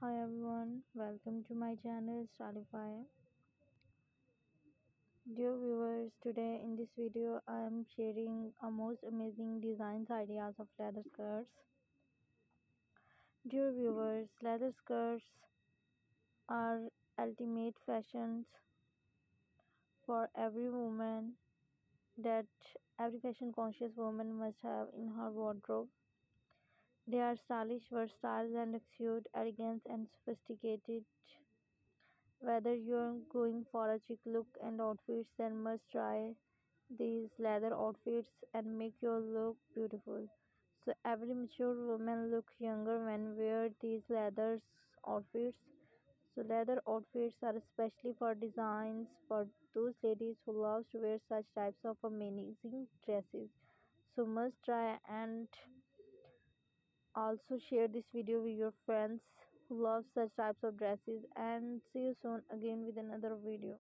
Hi everyone, welcome to my channel Styleify. Dear viewers, today in this video I am sharing a most amazing designs ideas of leather skirts. Dear viewers, leather skirts are ultimate fashions for every woman that every fashion conscious woman must have in her wardrobe. They are stylish, versatile, and exude elegance and sophisticated. Whether you're going for a chic look and outfits, then must try these leather outfits and make your look beautiful. So every mature woman looks younger when wear these leather outfits. So leather outfits are especially for designs for those ladies who love to wear such types of amazing dresses. So must try and also share this video with your friends who love such types of dresses and see you soon again with another video